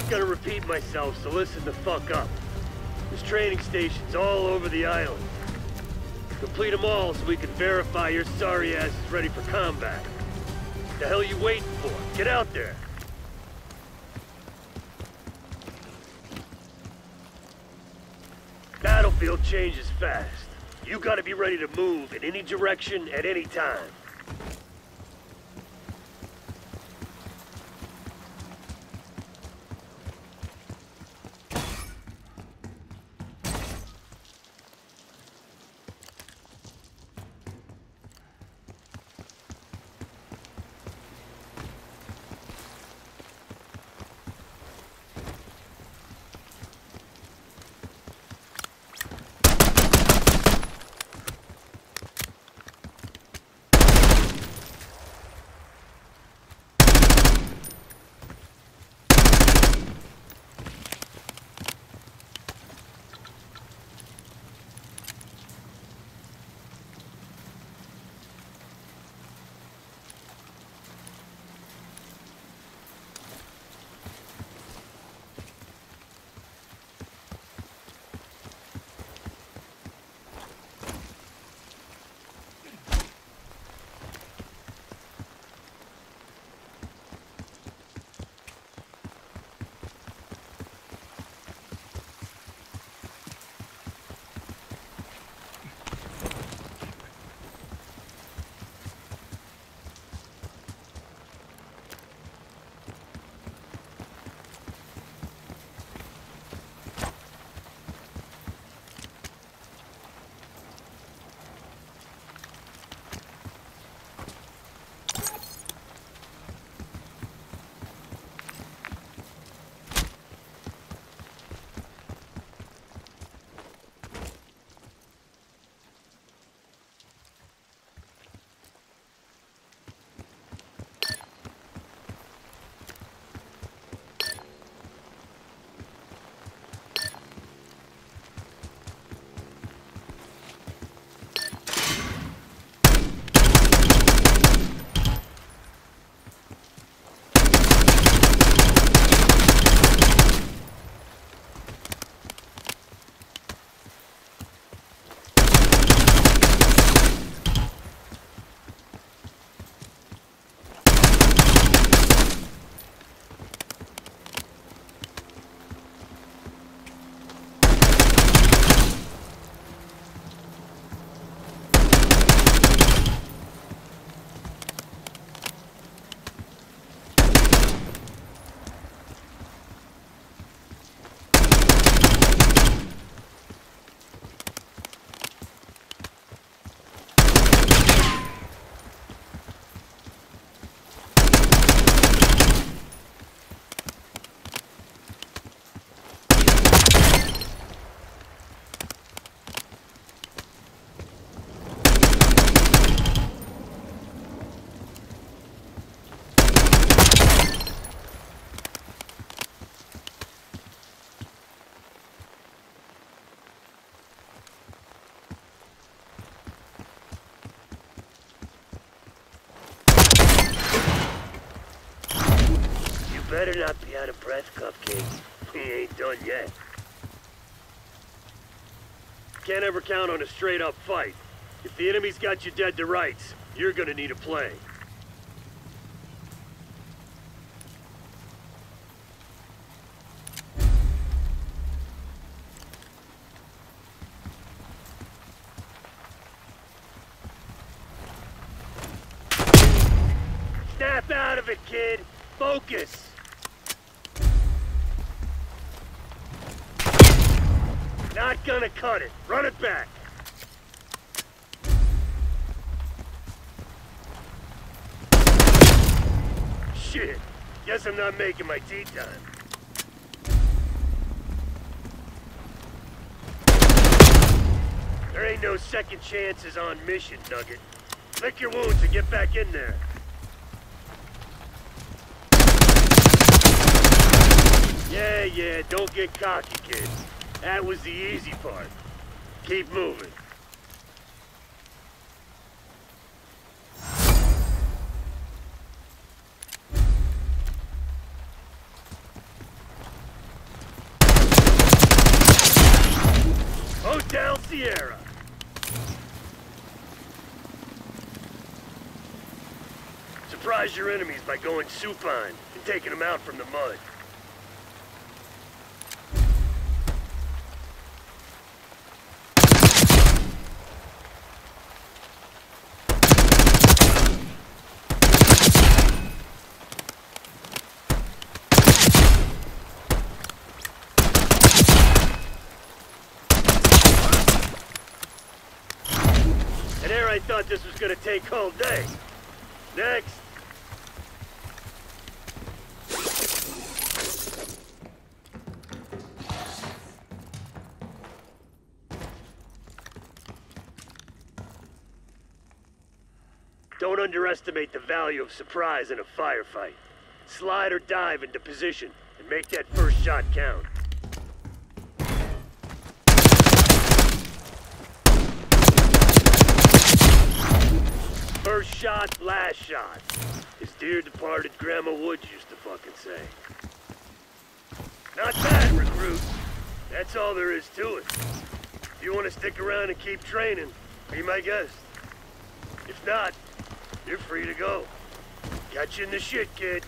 Not gonna repeat myself, so listen the fuck up. There's training stations all over the island. Complete them all so we can verify your sorry ass is ready for combat. The hell you waiting for? Get out there! Battlefield changes fast. You gotta be ready to move in any direction at any time. Better not be out of breath, Cupcake. We ain't done yet. Can't ever count on a straight-up fight. If the enemy's got you dead to rights, you're gonna need a play. Snap out of it, kid! Focus! Not gonna cut it. Run it back. Shit. Guess I'm not making my tea time. There ain't no second chances on mission, Nugget. Lick your wounds and get back in there. Yeah, yeah, don't get cocky, kid. That was the easy part. Keep moving. Hotel Sierra. Surprise your enemies by going supine and taking them out from the mud. I thought this was gonna take all day. Next. Don't underestimate the value of surprise in a firefight. Slide or dive into position and make that first shot count. First shot, last shot. As dear departed Grandma Woods used to fucking say. Not bad, recruit. That's all there is to it. If you want to stick around and keep training, be my guest. If not, you're free to go. Catch you in the shit, kid.